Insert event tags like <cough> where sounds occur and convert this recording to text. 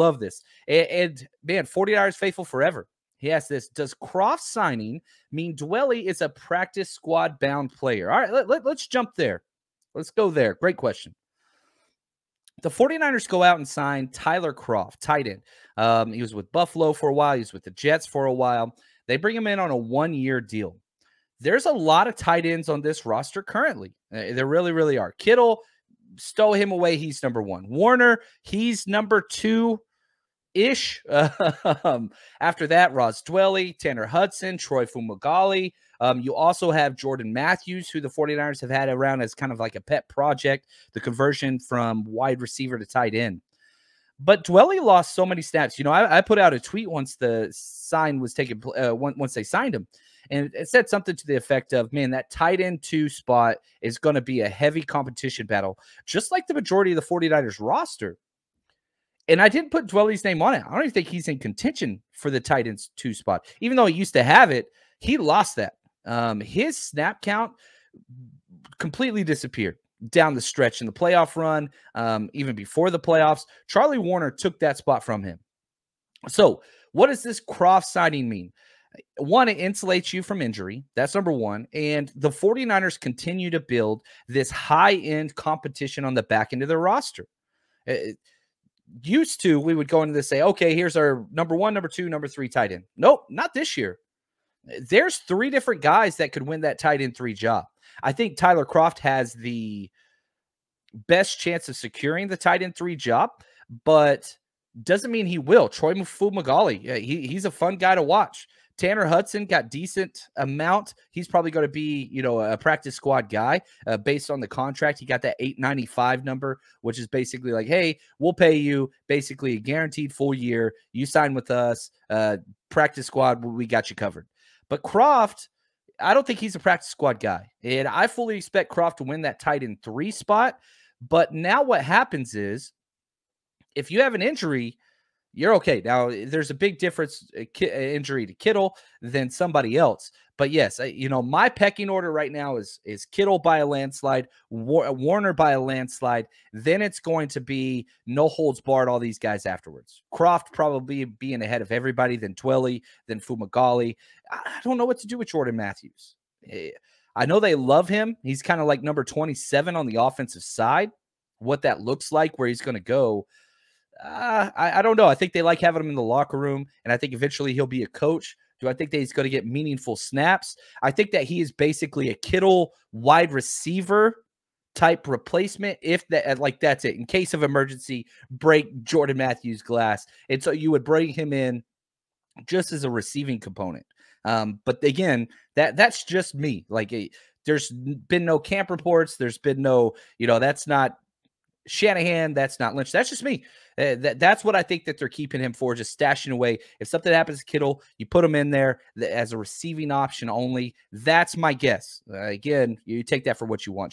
love this. And, and man, 49ers faithful forever. He asked this Does Kroft signing mean Dwelley is a practice squad bound player? All right, let, let, let's jump there. Let's go there. Great question. The 49ers go out and sign Tyler Kroft, tight end. Um, he was with Buffalo for a while, he was with the Jets for a while. They bring him in on a one year deal. There's a lot of tight ends on this roster currently. Uh, there really, really are. Kittle, stow him away. He's number one. Woerner, he's number two ish. <laughs> Um, after that, Ross Dwelley, Tanner Hudson, Troy Fumagalli. Um, you also have Jordan Matthews, who the 49ers have had around as kind of like a pet project, the conversion from wide receiver to tight end. But Dwelley lost so many snaps. You know, I, I put out a tweet once the sign was taken, uh, once they signed him. And it said something to the effect of, man, that tight end two spot is going to be a heavy competition battle, just like the majority of the 49ers roster. And I didn't put Dwelley's name on it. I don't even think he's in contention for the tight end two spot. Even though he used to have it, he lost that. Um, his snap count completely disappeared down the stretch in the playoff run, um, even before the playoffs. Charlie Woerner took that spot from him. So, what does this Kroft signing mean? One, it insulates you from injury. That's number one. And the 49ers continue to build this high end competition on the back end of their roster. It, used to, we would go into this say, okay, here's our number one, number two, number three tight end. Nope, not this year. There's three different guys that could win that tight end three job. I think Tyler Kroft has the best chance of securing the tight end three job, but doesn't mean he will. Troy Fumagalli, he, he's a fun guy to watch. Tanner Hudson got decent amount. He's probably going to be, you know, a practice squad guy uh, based on the contract. He got that 895 number, which is basically like, hey, we'll pay you basically a guaranteed full year. You sign with us, uh, practice squad, we got you covered. But Kroft, I don't think he's a practice squad guy. And I fully expect Kroft to win that tight end three spot. But now what happens is if you have an injury, you're okay. Now, there's a big difference uh, uh, injury to Kittle than somebody else. But yes, you know, my pecking order right now is is Kittle by a landslide, War- Woerner by a landslide. Then it's going to be no holds barred all these guys afterwards. Kroft probably being ahead of everybody, then Dwelley, then Fumagalli. I don't know what to do with Jordan Matthews. Eh, I know they love him. He's kind of like number 27 on the offensive side. What that looks like, where he's going to go uh, I, I don't know. I think they like having him in the locker room, and I think eventually he'll be a coach. Do I think that he's going to get meaningful snaps? I think that he is basically a Kittle wide receiver type replacement. If that, like, that's it. In case of emergency, break Jordan Matthews' glass, and so you would bring him in just as a receiving component. Um, but again, that that's just me. Like, a, there's been no camp reports. There's been no, you know, that's not Shanahan. That's not Lynch. That's just me. Uh, that, that's what I think that they're keeping him for, just stashing away. If something happens to Kittle, you put him in there as a receiving option only. That's my guess. Uh, again, you take that for what you want.